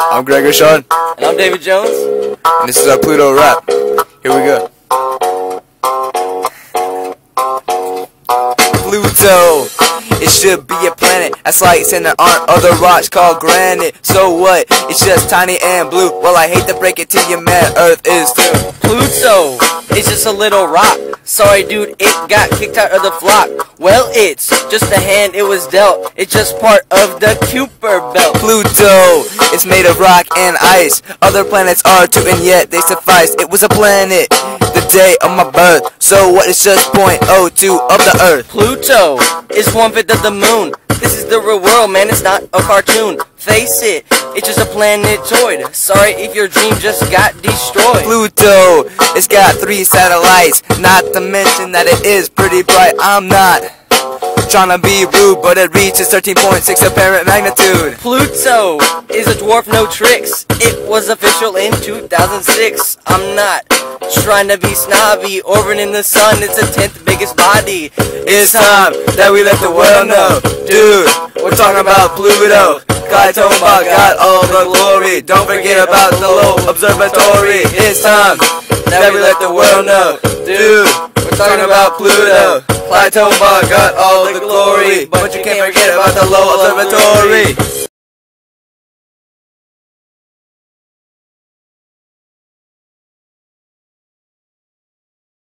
I'm Gregor Sean, And I'm David Jones. and this is our Pluto rap. Here we go. Pluto, it should be a planet. That's like saying there aren't other rocks called granite. So what? It's just tiny and blue. Well, I hate to break it to you, man. Earth is too. Pluto It's just a little rock. Sorry, dude, it got kicked out of the flock. Well, it's just the hand it was dealt. It's just part of the Kuiper belt. Pluto is made of rock and ice. Other planets are too, and yet they suffice. It was a planet the day of my birth. So what is just 0.02 of the Earth? Pluto is one fifth of the moon. This is the real world, man. It's not a cartoon. Face it, it's just a planetoid. Sorry if your dream just got destroyed. Pluto, it's got three satellites. Not to mention that it is pretty bright. I'm not trying to be rude, but it reaches 13.6 apparent magnitude. Pluto is a dwarf, no tricks. It was official in 2006. I'm not trying to be snobby. Orbiting the sun, it's a 10th biggest body. It's time that we let the world know, dude. We're talking about Pluto. Clyde Tombaugh got all the glory. Don't forget about the Lowell observatory. It's time that we let the world know, dude. We're talking about Pluto. Clyde Tombaugh got all the glory, but you can't forget about the Lowell observatory.